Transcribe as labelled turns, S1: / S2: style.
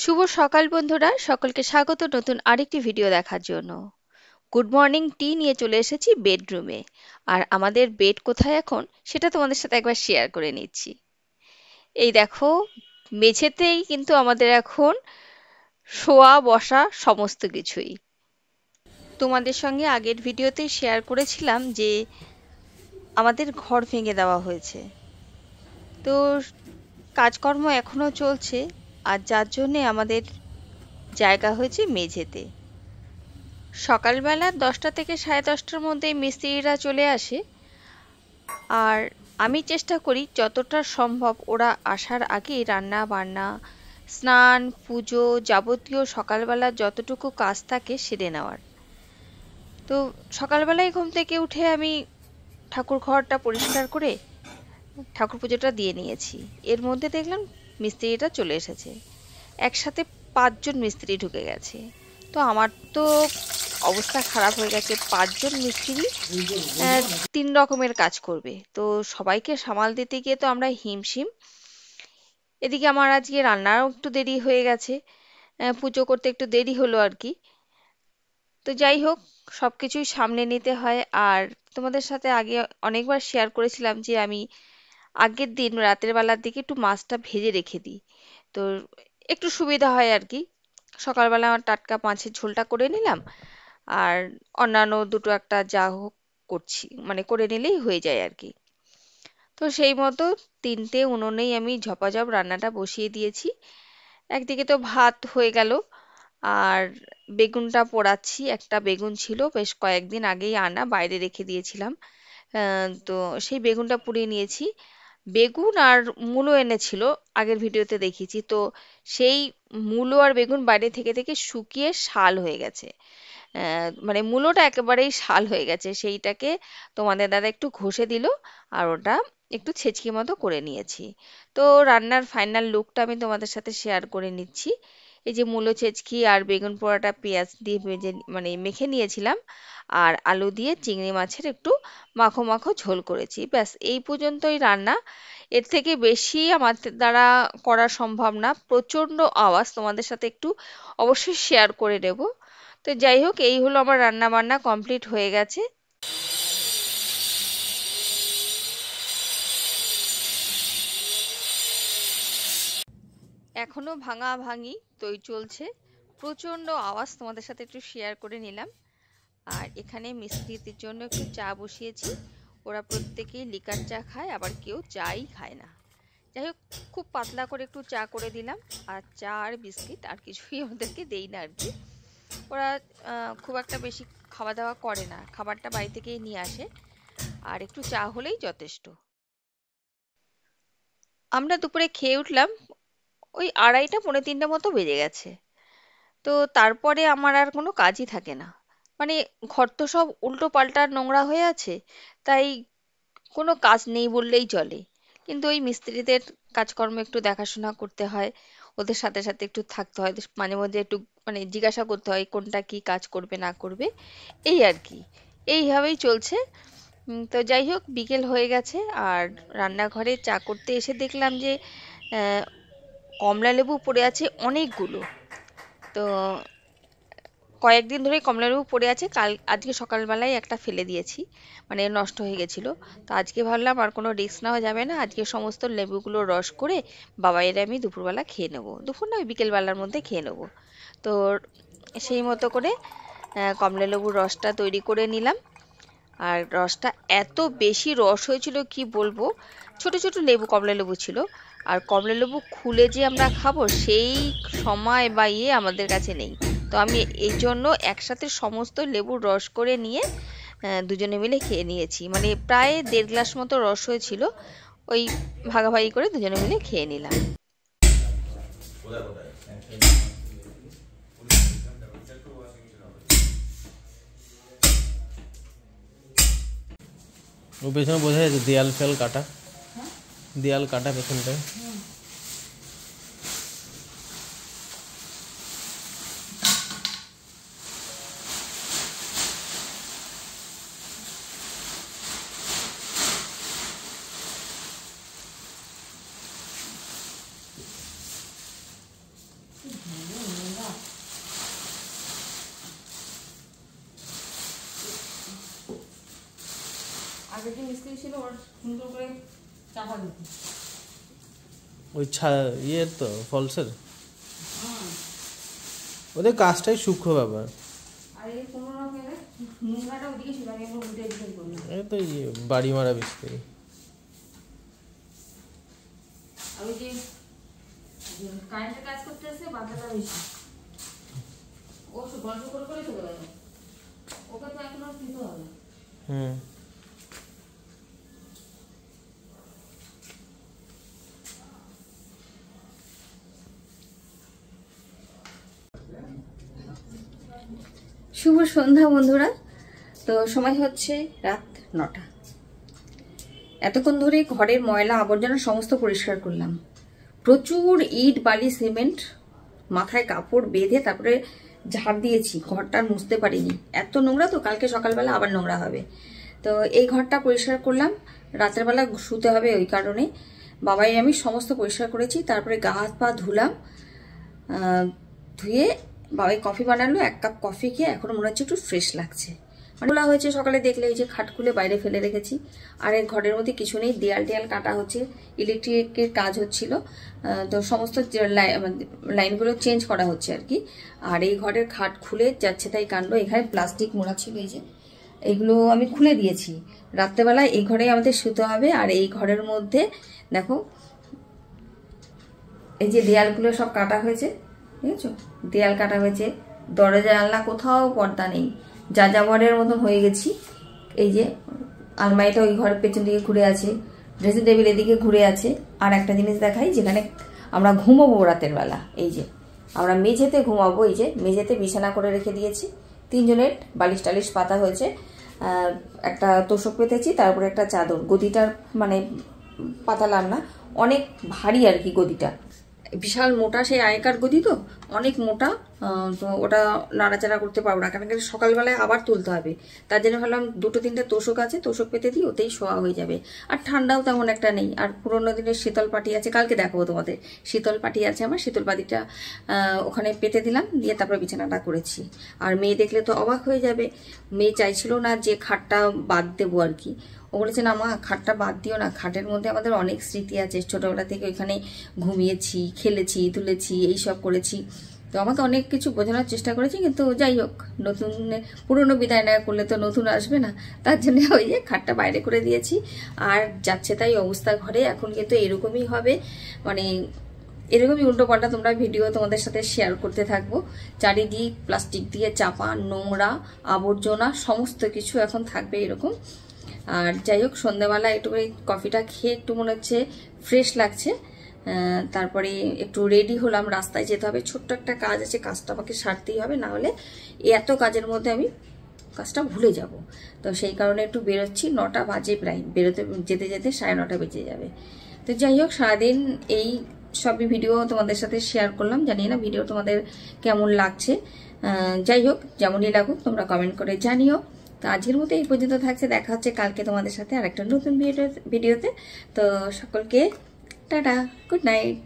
S1: শুভ সকাল বন্ধুরা, সকলকে স্বাগত নতুন আরেকটি ভিডিও দেখার জন্য। গুড মর্নিং টি নিয়ে চলে এসেছি বেডরুমে আর আমাদের বেড কোথায় এখন, সেটা তোমাদের সাথে একবার শেয়ার করে নিচ্ছি। এই দেখো, মেঝেতেই কিন্তু আমাদের এখন শোয়া, বসা সমস্ত কিছুই। তোমাদের সঙ্গে আগের ভিডিওতে শেয়ার করেছিলাম যে, আমাদের ঘর ভেঙে দেওয়া হয়েছে। তো কাজকর্ম এখনও চলছে আর যার জন্যে আমাদের জায়গা হয়েছে মেঝেতে। সকালবেলা দশটা থেকে সাড়ে দশটার মধ্যে মিস্ত্রিরা চলে আসে। আর আমি চেষ্টা করি যতটা সম্ভব ওরা আসার আগে রান্না বান্না স্নান, পুজো যাবতীয় সকালবেলা যতটুকু কাজ থাকে সেরে নেওয়ার। তো সকালবেলায় ঘুম থেকে উঠে আমি ঠাকুর ঘরটা পরিষ্কার করে ঠাকুর পুজোটা দিয়ে নিয়েছি। এর মধ্যে দেখলাম মিস্ত্রিটা চলে এসেছে। একসাথে পাঁচজন মিস্ত্রি ঢুকে গেছে। তো আমার তো অবস্থা খারাপ হয়ে গেছে। পাঁচজন মিস্ত্রি তিন রকমের কাজ করবে। তো সবাইকে সামাল দিতে গিয়ে তো আমরা হিমশিম। এদিকে আমার আজকে রান্নারও একটু দেরি হয়ে গেছে। পুজো করতে একটু দেরি হলো আর কি। তো যাই হোক সব কিছুই সামনে নিতে হয়। আর তোমাদের সাথে আগে অনেকবার শেয়ার করেছিলাম যে আমি আগের দিন রাতের বেলার দিকে একটু মাছটা ভেজে রেখে দিই। তো একটু সুবিধা হয় আর কি। সকালবেলা আমার টাটকা মাছের ঝোলটা করে নিলাম আর অন্যান্য দুটো একটা যা হোক করছি মানে করে নিলেই হয়ে যায় আর কি। তো সেই মতো তিনটে উনুনেই আমি ঝপাঝপ রান্নাটা বসিয়ে দিয়েছি। একদিকে তো ভাত হয়ে গেল আর বেগুনটা পোড়াচ্ছি, একটা বেগুন ছিল, বেশ কয়েকদিন আগেই আনা, বাইরে রেখে দিয়েছিলাম। তো সেই বেগুনটা পুড়িয়ে নিয়েছি। বেগুন আর মূলো এনেছিল, আগের ভিডিওতে দেখিয়েছি। তো সেই মূলো আর বেগুন বাইরে থেকে থেকে শুকিয়ে শাল হয়ে গেছে। মানে মূলোটা একেবারেই শাল হয়ে গেছে। সেইটাকে তোমাদের দাদা একটু ঘষে দিল আর ওটা একটু ছেচকি মতো করে নিয়েছি। তো রান্নার ফাইনাল লুকটা আমি তোমাদের সাথে শেয়ার করে নিচ্ছি। এই যে মূলো ছেচকি আর বেগুন পোড়াটা পেঁয়াজ দিয়ে ভেজে মানে মেখে নিয়েছিলাম। আর আলু দিয়ে চিংড়ি মাছের একটু মাখো মাখো ঝোল করেছি। ব্যাস, এই পর্যন্তই রান্না। এর থেকে বেশি আমার দ্বারা করা সম্ভব না। প্রচণ্ড আওয়াজ, তোমাদের সাথে একটু অবশ্যই শেয়ার করে নেব। তো যাই হোক, এই হলো আমার রান্না বান্না কমপ্লিট হয়ে গেছে। এখনও ভাঙা ভাঙি তৈ চলছে। প্রচণ্ড আওয়াজ তোমাদের সাথে একটু শেয়ার করে নিলাম। আর এখানে মিস্ত্রিদের জন্য একটু চা বসিয়েছি। ওরা প্রত্যেকেই লিকার চা খায়, আবার কেউ চাই খায় না। যাই হোক, খুব পাতলা করে একটু চা করে দিলাম। আর চা আর বিস্কিট আর কিছুই ওদেরকে দেই না আর কি। ওরা খুব একটা বেশি খাওয়া দাওয়া করে না। খাবারটা বাড়ি থেকেই নিয়ে আসে। আর একটু চা হলেই যথেষ্ট। আমরা দুপুরে খেয়ে উঠলাম। ওই আড়াইটা পৌনে তিনটে মতো বেজে গেছে। তো তারপরে আমার আর কোনো কাজই থাকে না। মানে ঘর তো সব উল্টো পাল্টা নোংরা হয়ে আছে, তাই কোনো কাজ নেই বললেই চলে। কিন্তু ওই মিস্ত্রিদের কাজকর্ম একটু দেখাশোনা করতে হয়, ওদের সাথে সাথে একটু থাকতে হয় মাঝে মধ্যে একটু মানে জিজ্ঞাসা করতে হয়, কোনটা কি কাজ করবে, না করবে, এই আর কি। এইভাবেই চলছে। তো যাই হোক, বিকেল হয়ে গেছে, আর রান্নাঘরে চা করতে এসে দেখলাম যে কমলা লেবু পড়ে আছে অনেকগুলো। তো, কয়েকদিন ধরেই কমলালেবু পড়ে আছে, কাল, আজকে সকালবেলায় একটা ফেলে দিয়েছি মানে নষ্ট হয়ে গেছিল। তো আজকে ভাবলাম আর কোনো রিস্ক নেওয়া যাবে না, আজকে সমস্ত লেবুগুলো রস করে বাবাইয়ের আমি দুপুরবেলা খেয়ে নেব। দুপুর না বিকেলবেলার মধ্যে খেয়ে নেব। তো, সেই মতো করে কমলা লেবুর রসটা তৈরি করে নিলাম। আর রসটা এত বেশি রস হয়েছিল, কি বলব? ছোট ছোট লেবু, কমলা লেবু ছিল। আর কমলা লেবু খুলে যে আমরা খাব, সেই সময় বা ইয়ে আমাদের কাছে নেই। তো আমি এই জন্য একসাথে সমস্ত লেবুর রস করে নিয়ে দুজনে মিলে খেয়ে নিয়েছি। মানে প্রায় দেড় গ্লাস মতো রস হয়েছিল, ওই ভাগাভাগি করে দুজনে মিলে খেয়ে নিলাম।
S2: ও পেছনে বোঝা যাচ্ছে দেয়াল ফেয়াল কাটা। দেয়াল কাটা পেছনটায়
S1: আগের দিন মিস্ত্রি ছিল ওর সুন্দর করে
S2: ওই ছা ইয়ের তো ফলসের? ওদের কাজটাই সূক্ষ্ম ব্যাপার।
S1: এই
S2: তো বাড়ি মারা মিস্ত্রি
S1: আর কারেন্টের কাজ করতে এসে বাধাটা বেশি ও গল্প করে করে চলে গেল। ওকে তো এখন আর দিতে হবে
S2: হুম।
S1: শুভ সন্ধ্যা, বন্ধুরা। তো সময় হচ্ছে রাত নটা। এতক্ষণ ধরে ঘরের ময়লা আবর্জনা সমস্ত পরিষ্কার করলাম। প্রচুর ইট, বালি, সিমেন্ট মাথায় কাপড় বেঁধে তারপরে ঝাড় দিয়েছি। ঘরটা মুছতে পারিনি। এত নোংরা তো কালকে সকালবেলা আবার নোংরা হবে। তো এই ঘরটা পরিষ্কার করলাম। রাতের বেলা শুতে হবে ওই কারণে। বাবাই আমি সমস্ত পরিষ্কার করেছি। তারপরে গা হাত পা ধুলাম। ধুয়ে বাবাই কফি বানালো, এক কাপ কফি খেয়ে এখনও মনে হচ্ছে একটু ফ্রেশ লাগছে। মানে খোলা হয়েছে সকালে দেখলে এই যে খাট খুলে বাইরে ফেলে রেখেছি। আর এই ঘরের মধ্যে কিছু নেই, দেয়াল টেয়াল কাটা হচ্ছে, ইলেকট্রিকের কাজ হচ্ছিল। তো সমস্ত যে লাইনগুলো চেঞ্জ করা হচ্ছে আর কি। আর এই ঘরের খাট খুলে যাচ্ছে তাই কাণ্ড, এখানে প্লাস্টিক মোড়া ছিল এই যে। এইগুলো আমি খুলে দিয়েছি। রাত্রেবেলা এই ঘরে আমাদের শুতে হবে, আর এই ঘরের মধ্যে দেখো, এই যে দেয়ালগুলো সব কাটা হয়েছে। দেখেছ দেয়াল কাটা হয়েছে। দরজা জানলা কোথাও পর্দা নেই। যা যাবরের মতন হয়ে গেছি। এই যে, আলমারিটা ওই ঘরের পেছন দিকে ঘুরে আছে। ড্রেসিং টেবিল এদিকে ঘুরে আছে। আর একটা জিনিস দেখাই, যেখানে আমরা ঘুমোবো রাতের বেলা। এই যে, আমরা মেঝেতে ঘুমাবো। এই যে, মেঝেতে বিছানা করে রেখে দিয়েছি। তিনজনের বালিশ টালিশ পাতা হয়েছে। একটা তোষক পেতেছি তারপরে একটা চাদর। গদিটার মানে পাতালাম না। অনেক ভারী আর কি গদিটা। বিশাল মোটা সেই আয়কার গদি তো? অনেক মোটা তো ওটা নাড়াচাড়া করতে পারব না, কারণ সকালবেলায় আবার তুলতে হবে। তার জন্য ভাবলাম দুটো তিনটে তোষক আছে, তোষক পেতে দিই, ওতেই শোয়া হয়ে যাবে। আর ঠান্ডাও তেমন একটা নেই, আর পুরোনো দিনের শীতল পাটি আছে, কালকে দেখাবো তোমাদের। শীতল পাটি আছে আমার, শীতল পাটিটা ওখানে পেতে দিলাম, দিয়ে তারপরে বিছানাটা করেছি। আর মেয়ে দেখলে তো অবাক হয়ে যাবে, মেয়ে চাইছিল না যে খাটটা বাদ দেবো আর কি। ও বলেছে, না মা, খাটটা বাদ দিও না। খাটের মধ্যে আমাদের অনেক স্মৃতি আছে। ছোটোবেলা থেকে ওইখানে ঘুমিয়েছি, খেলেছি, তুলেছি, এইসব করেছি। তো আমাকে অনেক কিছু বোঝানোর চেষ্টা করেছি, কিন্তু যাই হোক, নতুন, পুরনো বিদায় না করলে তো নতুন আসবে না। তার জন্য ওই যে খাটটা বাইরে করে দিয়েছি। আর যাচ্ছে তাই অবস্থা ঘরে। এখন কিন্তু এরকমই হবে। মানে এরকমই উল্টো পাল্টা তোমরা ভিডিও তোমাদের সাথে শেয়ার করতে থাকব। চারিদিক প্লাস্টিক দিয়ে চাপা, নোংরা, আবর্জনা, সমস্ত কিছু এখন থাকবে এরকম। আর যাই হোক, সন্ধ্যাবেলা একটু করে কফিটা খেয়ে একটু মনে হচ্ছে ফ্রেশ লাগছে। তারপরে একটু রেডি হলাম, রাস্তায় যেতে হবে। ছোট্ট একটা কাজ আছে, কাজটা আমাকে সারতেই হবে, না হলে এত কাজের মধ্যে আমি কাজটা ভুলে যাব। তো সেই কারণে একটু বেরোচ্ছি, নটা বাজে প্রায়। বেরোতে, যেতে যেতে সাড়ে নটা বেজে যাবে। তো যাই হোক, সারাদিন এই সবই ভিডিও তোমাদের সাথে শেয়ার করলাম। জানি না ভিডিও তোমাদের কেমন লাগছে। যাই হোক, যেমনই লাগুক, তোমরা কমেন্ট করে জানিও। তো আজকের মতো এই পর্যন্ত থাকছে। দেখা হচ্ছে কালকে তোমাদের সাথে আর একটা নতুন ভিডিও ভিডিওতে। তো সকলকে টাটা, গুড নাইট।